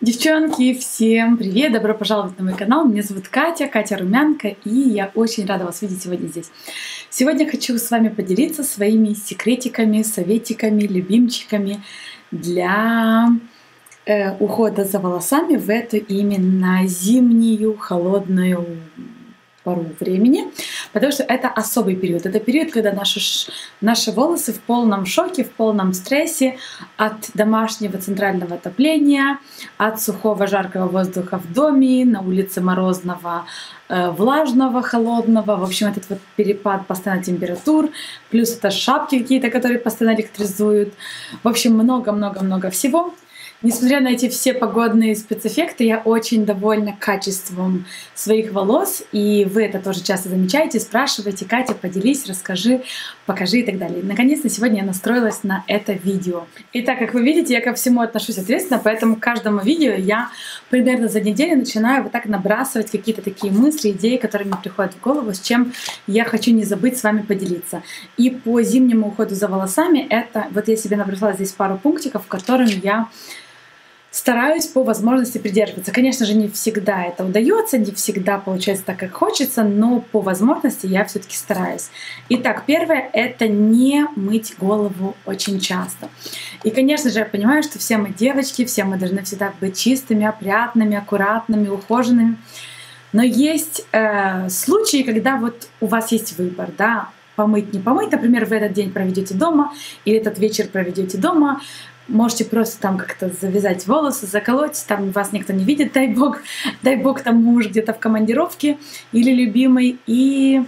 Девчонки, всем привет! Добро пожаловать на мой канал. Меня зовут Катя, Катя Румянка, и я очень рада вас видеть сегодня здесь. Сегодня хочу с вами поделиться своими секретиками, советиками, любимчиками для э, ухода за волосами в эту именно зимнюю холодную пору времени, потому что это особый период. Это период, когда наши, наши волосы в полном шоке, в полном стрессе от домашнего центрального отопления, от сухого жаркого воздуха в доме, на улице морозного, э, влажного, холодного. В общем, этот вот перепад постоянно температур, плюс это шапки какие-то, которые постоянно электризуют. В общем, много-много-много всего. Несмотря на эти все погодные спецэффекты, я очень довольна качеством своих волос, и вы это тоже часто замечаете, спрашиваете, Катя, поделись, расскажи, покажи и так далее. Наконец-то сегодня я настроилась на это видео. И так как вы видите, я ко всему отношусь ответственно, поэтому к каждому видео я примерно за неделю начинаю вот так набрасывать какие-то такие мысли, идеи, которые мне приходят в голову, с чем я хочу не забыть с вами поделиться. И по зимнему уходу за волосами это, вот я себе набросала здесь пару пунктиков, в которых я стараюсь по возможности придерживаться. Конечно же, не всегда это удается, не всегда получается так, как хочется, но по возможности я все-таки стараюсь. Итак, первое — это не мыть голову очень часто. И, конечно же, я понимаю, что все мы девочки, все мы должны всегда быть чистыми, опрятными, аккуратными, ухоженными. Но есть э, случаи, когда вот у вас есть выбор, да, помыть, не помыть. Например, в этот день проведете дома или этот вечер проведете дома. Можете просто там как-то завязать волосы, заколоть, там вас никто не видит, дай бог, дай бог там муж где-то в командировке или любимый. И,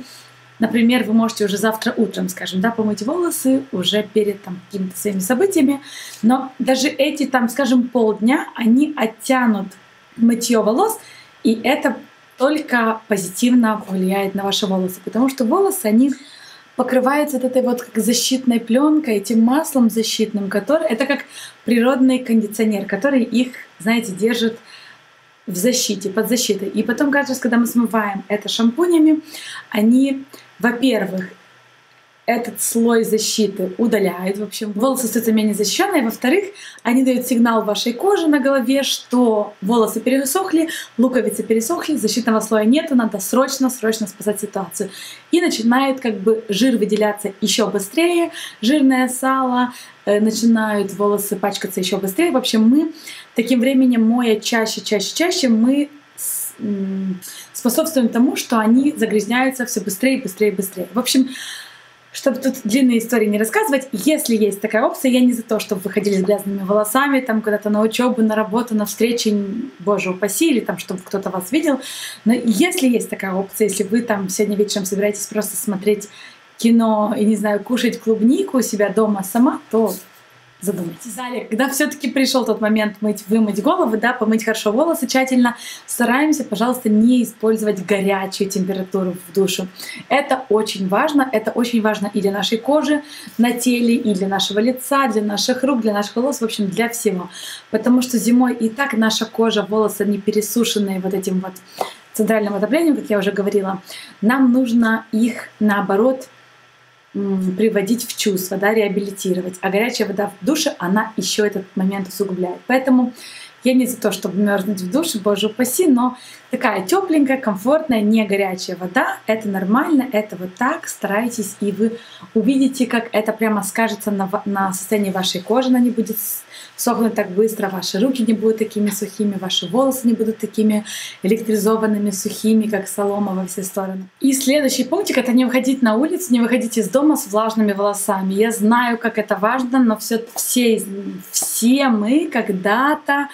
например, вы можете уже завтра утром, скажем, да, помыть волосы уже перед там какими-то своими событиями. Но даже эти там, скажем, полдня, они оттянут мытье волос, и это только позитивно влияет на ваши волосы, потому что волосы, они покрывается вот этой вот как защитной пленкой, этим маслом защитным, который это как природный кондиционер, который их, знаете, держит в защите, под защитой. И потом каждый раз, когда мы смываем это шампунями, они, во-первых, этот слой защиты удаляет. В общем, волосы становятся менее защищенные. Во-вторых, они дают сигнал вашей коже на голове, что волосы пересохли, луковицы пересохли, защитного слоя нету, надо срочно-срочно спасать ситуацию. И начинает как бы жир выделяться еще быстрее, жирное сало, э, начинают волосы пачкаться еще быстрее. В общем, мы таким временем, моя чаще, чаще, чаще, мы способствуем тому, что они загрязняются все быстрее, быстрее, быстрее. В общем, чтобы тут длинные истории не рассказывать, если есть такая опция, я не за то, чтобы вы ходили с грязными волосами, там куда-то на учебу, на работу, на встречи, боже упаси, или там, чтобы кто-то вас видел. Но если есть такая опция, если вы там сегодня вечером собираетесь просто смотреть кино и, не знаю, кушать клубнику у себя дома сама, то задумайтесь. Далее, когда все-таки пришел тот момент мыть, вымыть голову, да, помыть хорошо волосы тщательно, стараемся, пожалуйста, не использовать горячую температуру в душу. Это очень важно, это очень важно и для нашей кожи на теле, и для нашего лица, для наших рук, для наших волос, в общем, для всего. Потому что зимой и так наша кожа, волосы, не пересушенные вот этим вот центральным отоплением, как я уже говорила, нам нужно их наоборот приводить в чувство, да, реабилитировать. А горячая вода в душе, она еще этот момент усугубляет. Поэтому я не за то, чтобы мерзнуть в душе, боже упаси, но такая тепленькая, комфортная, не горячая вода, это нормально, это вот так, старайтесь, и вы увидите, как это прямо скажется на, на состоянии вашей кожи, она не будет сохнуть так быстро, ваши руки не будут такими сухими, ваши волосы не будут такими электризованными, сухими, как солома во все стороны. И следующий пунктик — это не выходить на улицу, не выходить из дома с влажными волосами. Я знаю, как это важно, но все, все, все мы когда-то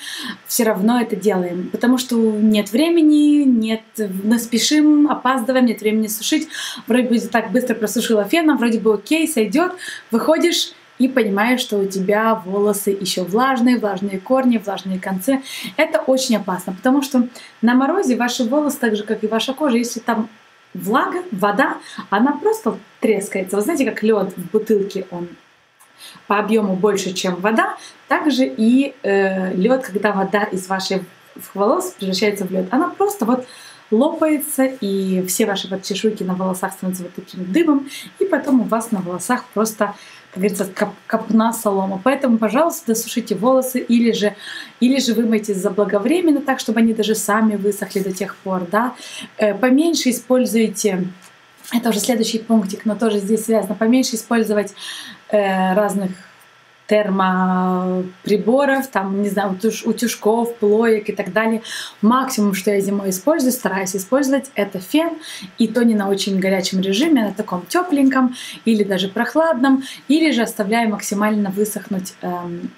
все равно это делаем, потому что нет времени, нет, мы спешим, опаздываем, нет времени сушить. Вроде бы так быстро просушила феном, вроде бы окей, сойдет, выходишь и понимаешь, что у тебя волосы еще влажные, влажные корни, влажные концы. Это очень опасно, потому что на морозе ваши волосы, так же как и ваша кожа, если там влага, вода, она просто трескается. Вы знаете, как лед в бутылке, он по объему больше, чем вода, также и э, лед, когда вода из ваших волос превращается в лед, она просто вот лопается, и все ваши вот чешуйки на волосах становятся вот таким дымом, и потом у вас на волосах просто как говорится, коп, копна солома. Поэтому, пожалуйста, досушите волосы или же, или же вымойте заблаговременно так, чтобы они даже сами высохли до тех пор. Да? Э, поменьше используйте это уже следующий пунктик, но тоже здесь связано. Поменьше использовать э, разных термоприборов, там, не знаю, утюж, утюжков, плоек и так далее. Максимум, что я зимой использую, стараюсь использовать, это фен, и то не на очень горячем режиме, а на таком тепленьком или даже прохладном, или же оставляю максимально высохнуть эм,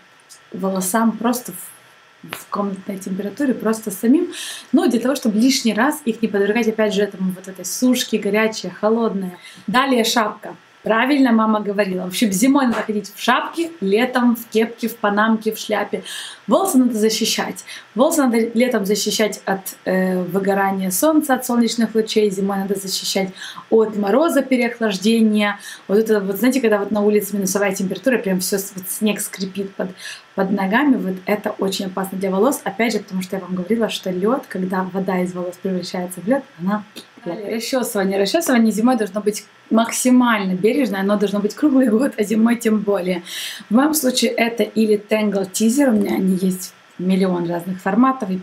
волосам просто в в комнатной температуре просто самим, ну, для того, чтобы лишний раз их не подвергать, опять же, этому вот этой сушке, горячая, холодная. Далее шапка. Правильно мама говорила. В общем, зимой надо ходить в шапке, летом в кепке, в панамке, в шляпе. Волосы надо защищать. Волосы надо летом защищать от э, выгорания солнца, от солнечных лучей. Зимой надо защищать от мороза, переохлаждения. Вот это вот, знаете, когда вот на улице минусовая температура, прям все вот снег скрипит под, под ногами, вот это очень опасно для волос. Опять же, потому что я вам говорила, что лед, когда вода из волос превращается в лед, она Далее, расчесывание. Расчесывание зимой должно быть максимально бережное, оно должно быть круглый год, а зимой тем более. В моем случае это или Tangle Teaser, у меня они есть миллион разных форматов, и,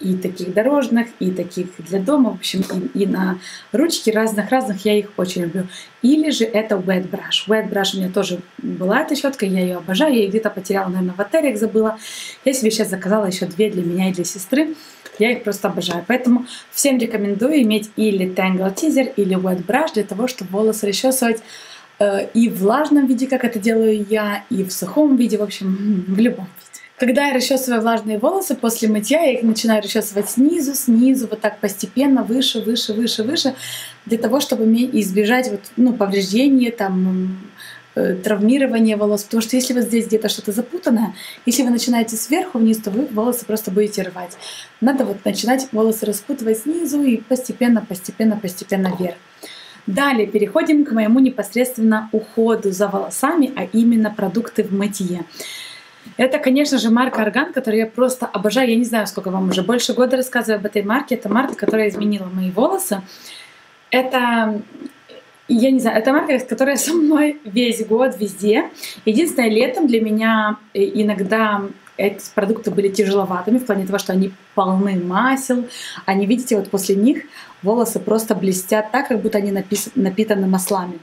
и таких дорожных, и таких для дома, в общем, и, и на ручки разных-разных, я их очень люблю. Или же это Wet Brush. Wet Brush у меня тоже была эта щетка, я ее обожаю, я ее где-то потеряла, наверное, в отелях забыла. Я себе сейчас заказала еще две для меня и для сестры. Я их просто обожаю. Поэтому всем рекомендую иметь или Tangle Teaser, или Wet Brush для того, чтобы волосы расчесывать э, и в влажном виде, как это делаю я, и в сухом виде, в общем, в любом виде. Когда я расчесываю влажные волосы после мытья, я их начинаю расчесывать снизу, снизу, вот так постепенно, выше, выше, выше, выше, для того, чтобы избежать вот, ну, повреждения, там, травмирование волос, потому что если вот здесь где-то что-то запутанное, если вы начинаете сверху вниз, то вы волосы просто будете рвать. Надо вот начинать волосы распутывать снизу и постепенно, постепенно, постепенно вверх. Далее переходим к моему непосредственно уходу за волосами, а именно продукты в мытье. Это, конечно же, марка Орган, которую я просто обожаю. Я не знаю, сколько вам уже больше года рассказываю об этой марке. Это марка, которая изменила мои волосы. Это я не знаю, это марка, которая со мной весь год, везде. Единственное, летом для меня э, иногда эти продукты были тяжеловатыми в плане того, что они полны масел. Они, видите, вот после них волосы просто блестят так, как будто они напитаны маслами.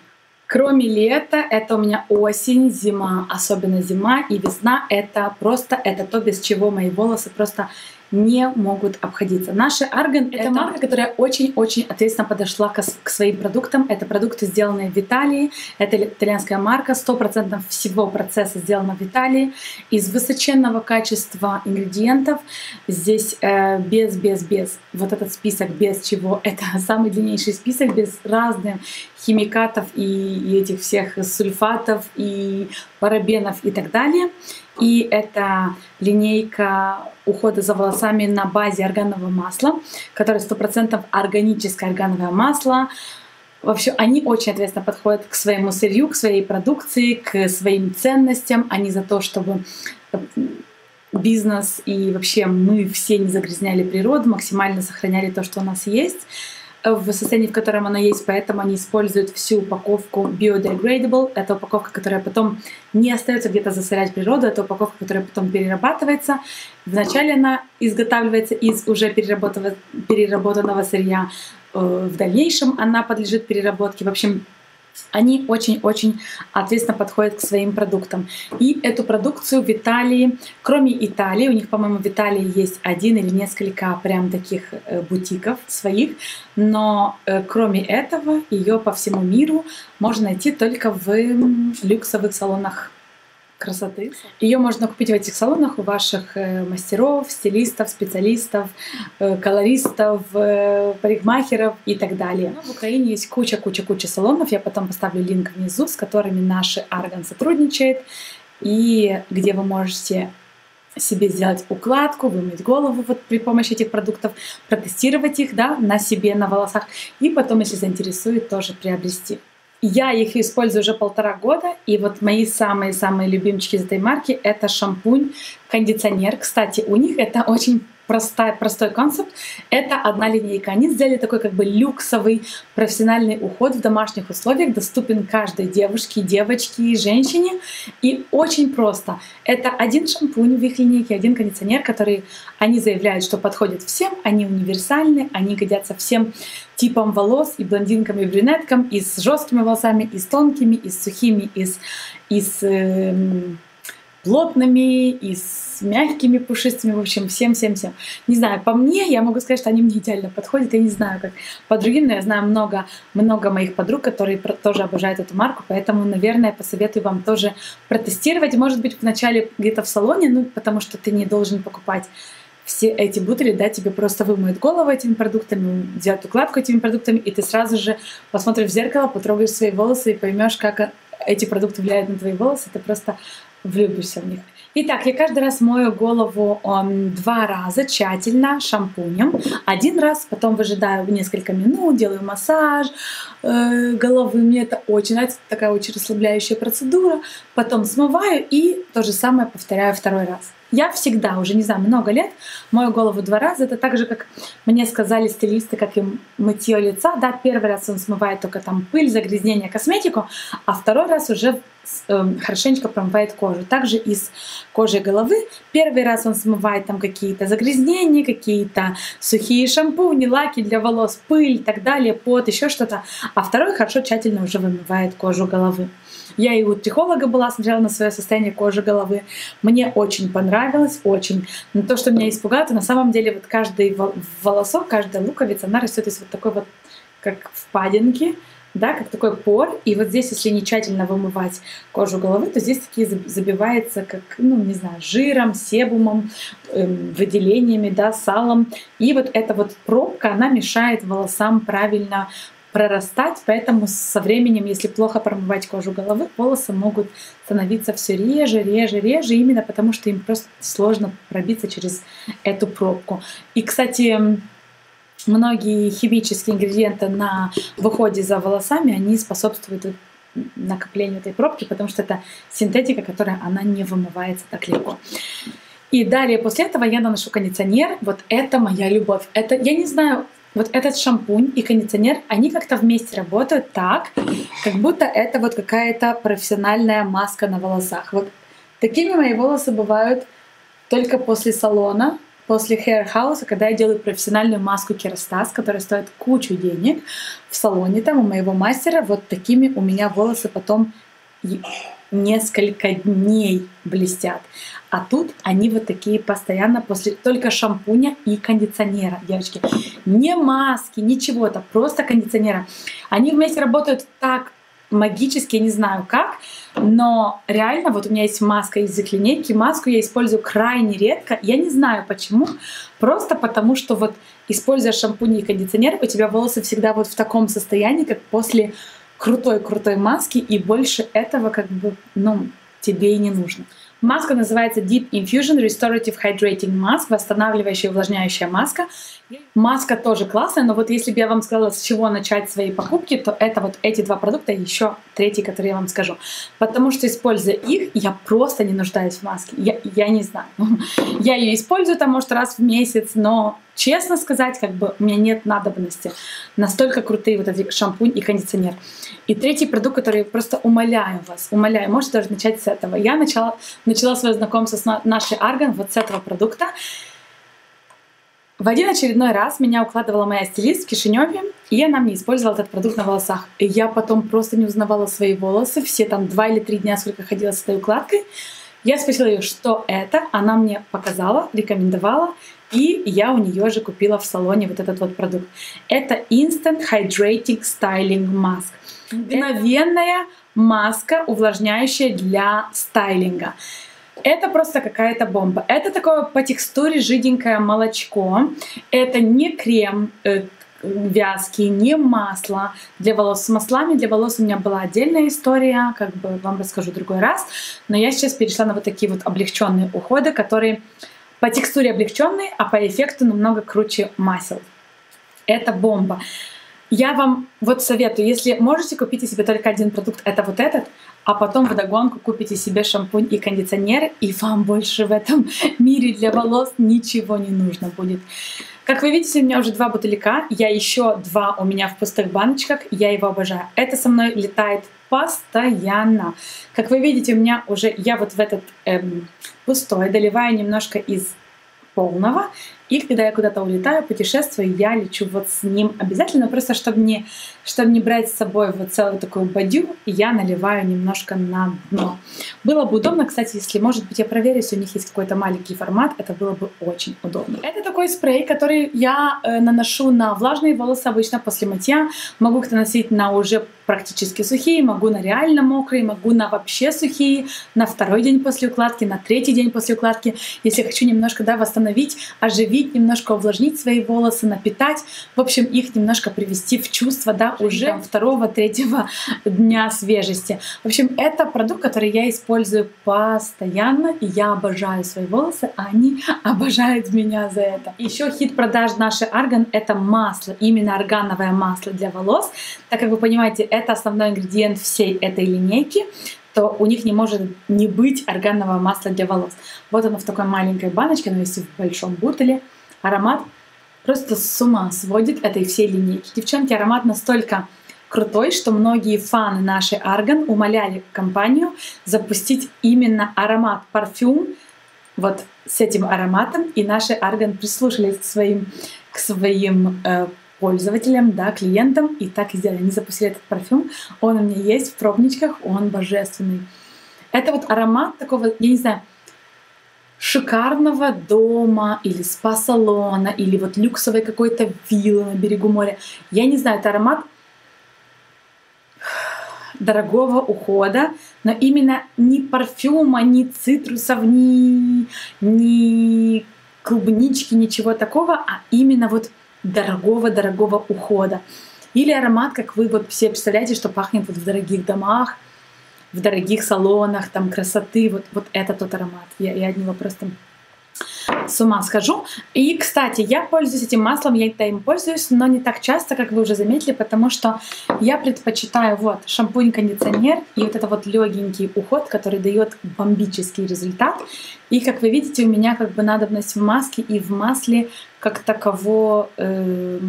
Кроме лета, это у меня осень, зима, особенно зима и весна. Это просто, это то, без чего мои волосы просто не могут обходиться. Argan — это, это марка, которая очень-очень ответственно подошла к, к своим продуктам. Это продукты, сделанные в Италии. Это итальянская марка. 100% всего процесса сделано в Италии. Из высоченного качества ингредиентов. Здесь э, без, без, без. Вот этот список без чего. Это самый длиннейший список без разных химикатов и, и этих всех сульфатов и парабенов и так далее. И это линейка ухода за волосами на базе органового масла, которое 100% органическое органовое масло. Вообще, они очень ответственно подходят к своему сырью, к своей продукции, к своим ценностям. Они за то, чтобы бизнес и вообще мы все не загрязняли природу, максимально сохраняли то, что у нас есть в состоянии, в котором она есть, поэтому они используют всю упаковку biodegradable. Это упаковка, которая потом не остается где-то засорять природу, это упаковка, которая потом перерабатывается. Вначале она изготавливается из уже переработанного, переработанного сырья, э, в дальнейшем она подлежит переработке. В общем, они очень-очень ответственно подходят к своим продуктам. И эту продукцию в Италии, кроме Италии, у них, по-моему, в Италии есть один или несколько прям таких э, бутиков своих, но э, кроме этого ее по всему миру можно найти только в люксовых салонах красоты. Ее можно купить в этих салонах у ваших э, мастеров, стилистов, специалистов, э, колористов, э, парикмахеров и так далее. В Украине есть куча-куча-куча салонов. Я потом поставлю линк внизу, с которыми наши Арган сотрудничает, и где вы можете себе сделать укладку, вымыть голову вот при помощи этих продуктов, протестировать их да, на себе, на волосах, и потом, если заинтересует, тоже приобрести. Я их использую уже полтора года, и вот мои самые-самые любимчики из этой марки — это шампунь, кондиционер. Кстати, у них это очень простой, простой концепт. Это одна линейка. Они сделали такой как бы люксовый профессиональный уход в домашних условиях, доступен каждой девушке, девочке, женщине. И очень просто. Это один шампунь в их линейке, один кондиционер, который они заявляют, что подходит всем, они универсальны, они годятся всем типам волос, и блондинкам, и брюнеткам, и с жесткими волосами, и с тонкими, и с сухими, и с, и с э, плотными, и с мягкими, пушистыми, в общем, всем-всем-всем. Не знаю, по мне, я могу сказать, что они мне идеально подходят. Я не знаю, как по другим, но я знаю много, много моих подруг, которые тоже обожают эту марку, поэтому, наверное, посоветую вам тоже протестировать. Может быть, вначале где-то в салоне, ну, потому что ты не должен покупать все эти бутыли, да, тебе просто вымоют голову этими продуктами, сделают укладку этими продуктами, и ты сразу же посмотришь в зеркало, потрогаешь свои волосы и поймешь, как эти продукты влияют на твои волосы, ты просто влюбишься в них. Итак, я каждый раз мою голову um, два раза тщательно шампунем. Один раз, потом выжидаю несколько минут, делаю массаж э, головы. Мне это очень нравится, такая очень расслабляющая процедура. Потом смываю и то же самое повторяю второй раз. Я всегда, уже не знаю, много лет, мою голову два раза. Это так же, как мне сказали стилисты, как и мытье лица. Да, первый раз он смывает только там пыль, загрязнение, косметику, а второй раз уже э, хорошенечко промывает кожу. Также и с кожей головы. Первый раз он смывает там какие-то загрязнения, какие-то сухие шампуни, лаки для волос, пыль и так далее, пот, еще что-то. А второй хорошо тщательно уже вымывает кожу головы. Я и у психолога была, смотрела на свое состояние кожи головы. Мне очень понравилось, очень. Но то, что меня испугало, то на самом деле вот каждый волосок, каждая луковица, она растет из вот такой вот, как впадинки, да, как такой пор. И вот здесь, если не тщательно вымывать кожу головы, то здесь такие забивается, как, ну, не знаю, жиром, себумом, эм, выделениями, да, салом. И вот эта вот пробка, она мешает волосам правильно прорастать, поэтому со временем, если плохо промывать кожу головы, волосы могут становиться все реже, реже, реже, именно потому что им просто сложно пробиться через эту пробку. И, кстати, многие химические ингредиенты на выходе за волосами, они способствуют накоплению этой пробки, потому что это синтетика, которая она не вымывается так легко. И далее после этого я наношу кондиционер. Вот это моя любовь. Это я не знаю, вот этот шампунь и кондиционер, они как-то вместе работают так, как будто это вот какая-то профессиональная маска на волосах. Вот такими мои волосы бывают только после салона, после Hair House, когда я делаю профессиональную маску Керастас, которая стоит кучу денег в салоне там у моего мастера, вот такими у меня волосы потом несколько дней блестят. А тут они вот такие постоянно после только шампуня и кондиционера, девочки. Не маски, ничего-то, просто кондиционера. Они вместе работают так магически, не знаю как, но реально вот у меня есть маска из заклинейки, маску я использую крайне редко, я не знаю почему, просто потому что вот используя шампунь и кондиционер, у тебя волосы всегда вот в таком состоянии, как после крутой-крутой маски, и больше этого как бы, ну, тебе и не нужно. Маска называется Deep Infusion Restorative Hydrating Mask, восстанавливающая увлажняющая маска. Маска тоже классная, но вот если бы я вам сказала, с чего начать свои покупки, то это вот эти два продукта еще третий, который я вам скажу. Потому что, используя их, я просто не нуждаюсь в маске. Я, я не знаю. Я ее использую там, может, раз в месяц, но честно сказать, как бы у меня нет надобности. Настолько крутые вот эти шампунь и кондиционер. И третий продукт, который я просто умоляю вас, умоляю, можете даже начать с этого. Я начала, начала свое знакомство с нашей Арган вот с этого продукта. В один очередной раз меня укладывала моя стилист в Кишиневе, и она мне использовала этот продукт на волосах. И я потом просто не узнавала свои волосы, все там два или три дня, сколько ходила с этой укладкой. Я спросила ее, что это, она мне показала, рекомендовала, и я у нее же купила в салоне вот этот вот продукт. Это Instant Hydrating Styling Mask. Мгновенная маска, увлажняющая для стайлинга. Это просто какая-то бомба. Это такое по текстуре жиденькое молочко. Это не крем э, вязкий, не масло для волос. С маслами для волос у меня была отдельная история, как бы вам расскажу в другой раз. Но я сейчас перешла на вот такие вот облегченные уходы, которые по текстуре облегченные, а по эффекту намного круче масел. Это бомба. Я вам вот советую, если можете, купите себе только один продукт, это вот этот, а потом вдогонку купите себе шампунь и кондиционер, и вам больше в этом мире для волос ничего не нужно будет. Как вы видите, у меня уже два бутылька, я еще два у меня в пустых баночках, я его обожаю. Это со мной летает постоянно. Как вы видите, у меня уже, я вот в этот эм, пустой доливаю немножко из полного. И когда я куда-то улетаю, путешествую, я лечу вот с ним обязательно, просто чтобы не, чтобы не брать с собой вот целую такую бадью, я наливаю немножко на дно. Было бы удобно, кстати, если, может быть, я проверю, если у них есть какой-то маленький формат, это было бы очень удобно. Это такой спрей, который я э, наношу на влажные волосы обычно после мытья. Могу их наносить на уже практически сухие, могу на реально мокрые, могу на вообще сухие, на второй день после укладки, на третий день после укладки. Если хочу немножко да, восстановить, оживить, немножко увлажнить свои волосы, напитать, в общем, их немножко привести в чувство, да, уже там, второго, третьего дня свежести. В общем, это продукт, который я использую постоянно, и я обожаю свои волосы, а они обожают меня за это. Еще хит продаж нашей Арган — это масло, именно органовое масло для волос. Так как вы понимаете, это основной ингредиент всей этой линейки, то у них не может не быть органного масла для волос. Вот оно в такой маленькой баночке, оно есть в большом бутыле. Аромат просто с ума сводит этой всей линейки. Девчонки, аромат настолько крутой, что многие фаны нашей Арган умоляли компанию запустить именно аромат парфюм вот с этим ароматом, и наши Арган прислушались к своим, к своим э, пользователям, да, клиентам, и так и сделали. Они запустили этот парфюм, он у меня есть в пробничках, он божественный. Это вот аромат такого, я не знаю, шикарного дома или спа-салона, или вот люксовой какой-то виллы на берегу моря. Я не знаю, это аромат дорогого ухода, но именно не парфюма, ни цитрусов, ни, ни клубнички, ничего такого, а именно вот дорогого-дорогого ухода. Или аромат, как вы вот все представляете, что пахнет вот в дорогих домах, в дорогих салонах, там красоты. Вот, вот это тот аромат. Я, я от него просто с ума схожу. И, кстати, я пользуюсь этим маслом, я им пользуюсь, но не так часто, как вы уже заметили, потому что я предпочитаю вот шампунь-кондиционер и вот это вот легенький уход, который дает бомбический результат. И, как вы видите, у меня как бы надобность в маске и в масле как таково э,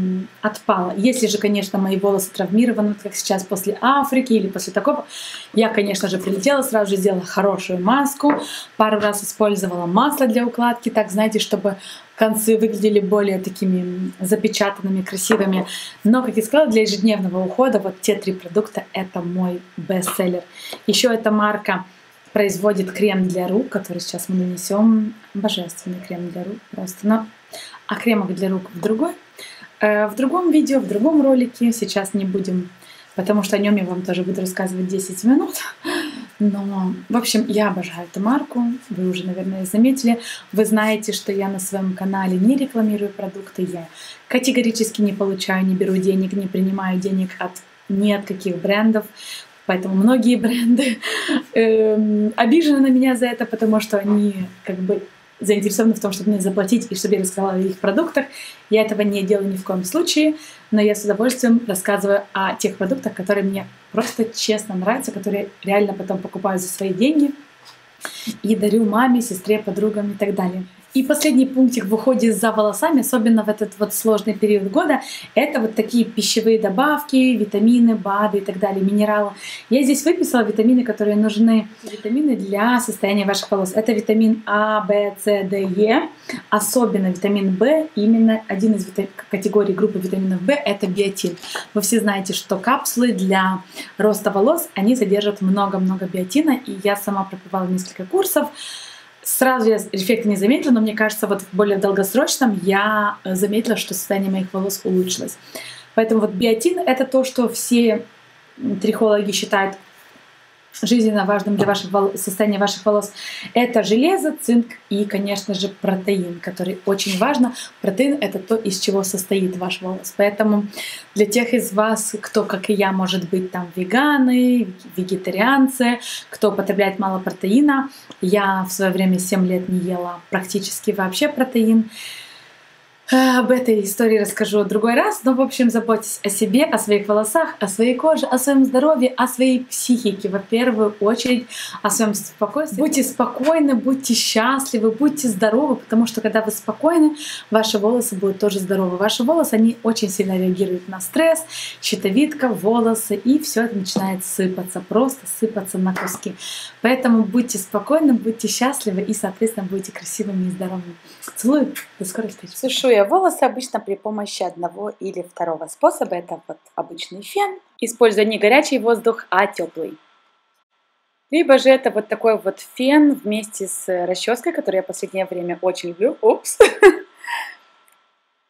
отпала. Если же, конечно, мои волосы травмированы, как сейчас после Африки или после такого, я, конечно же, прилетела, сразу же сделала хорошую маску, пару раз использовала масло для укладки, так, знаете, чтобы концы выглядели более такими запечатанными, красивыми. Но, как я сказала, для ежедневного ухода вот те три продукта — это мой бестселлер. Еще эта марка производит крем для рук, который сейчас мы нанесем. Божественный крем для рук просто. Но о кремах для рук в другой. Э, в другом видео, в другом ролике. Сейчас не будем, потому что о нем я вам тоже буду рассказывать 10 минут. Но, в общем, я обожаю эту марку. Вы уже, наверное, заметили. Вы знаете, что я на своем канале не рекламирую продукты. Я категорически не получаю, не беру денег, не принимаю денег от ни от каких брендов. Поэтому многие бренды э, обижены на меня за это, потому что они как бы заинтересованы в том, чтобы мне заплатить и чтобы я рассказала о их продуктах. Я этого не делаю ни в коем случае, но я с удовольствием рассказываю о тех продуктах, которые мне просто честно нравятся, которые реально потом покупаю за свои деньги и дарю маме, сестре, подругам и так далее. И последний пунктик в уходе за волосами, особенно в этот вот сложный период года, это вот такие пищевые добавки, витамины, БАДы и так далее, минералы. Я здесь выписала витамины, которые нужны, витамины для состояния ваших волос. Это витамин А, В, С, Д, Е, особенно витамин В, именно один из категорий группы витаминов В — это биотин. Вы все знаете, что капсулы для роста волос, они содержат много-много биотина, и я сама пропивала несколько курсов, Сразу я эффекта не заметила, но мне кажется, вот в более долгосрочном я э, заметила, что состояние моих волос улучшилось. Поэтому вот биотин — это то, что все трихологи считают жизненно важным для вашего состояния ваших волос, это железо, цинк и, конечно же, протеин, который очень важно. Протеин — это то, из чего состоит ваш волос. Поэтому для тех из вас, кто, как и я, может быть там веганы, вегетарианцы, кто употребляет мало протеина, я в свое время 7 лет не ела практически вообще протеин, об этой истории расскажу в другой раз, но, в общем, заботьтесь о себе, о своих волосах, о своей коже, о своем здоровье, о своей психике, во первую очередь, о своем спокойствии. Будьте спокойны, будьте счастливы, будьте здоровы, потому что когда вы спокойны, ваши волосы будут тоже здоровы. Ваши волосы, они очень сильно реагируют на стресс, щитовидка, волосы, и все это начинает сыпаться, просто сыпаться на куски. Поэтому будьте спокойны, будьте счастливы и, соответственно, будьте красивыми и здоровыми. Целую, до скорой встречи. Сушу я волосы обычно при помощи одного или второго способа. Это вот обычный фен. Используя не горячий воздух, а теплый. Либо же это вот такой вот фен вместе с расческой, который я в последнее время очень люблю. Упс!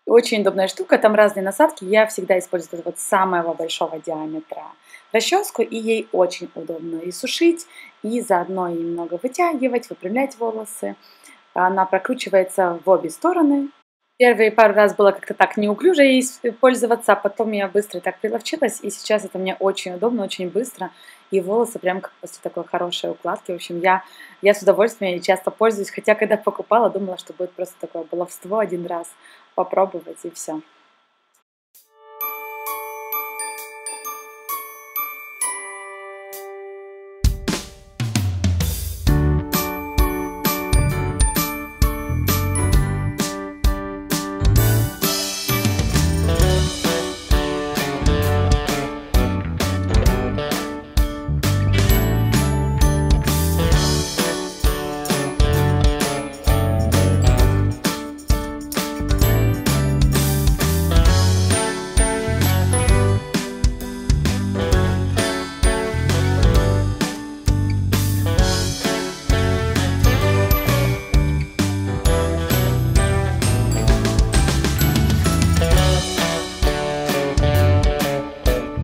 Очень удобная штука, там разные насадки. Я всегда использую вот самого большого диаметра расческу, и ей очень удобно и сушить, и заодно немного вытягивать, выпрямлять волосы. Она прокручивается в обе стороны, Первые пару раз было как-то так неуклюже ей пользоваться, а потом я быстро так приловчилась, и сейчас это мне очень удобно, очень быстро, и волосы прям как после такой хорошей укладки. В общем, я, я с удовольствием и часто пользуюсь, хотя когда покупала, думала, что будет просто такое баловство один раз попробовать, и все.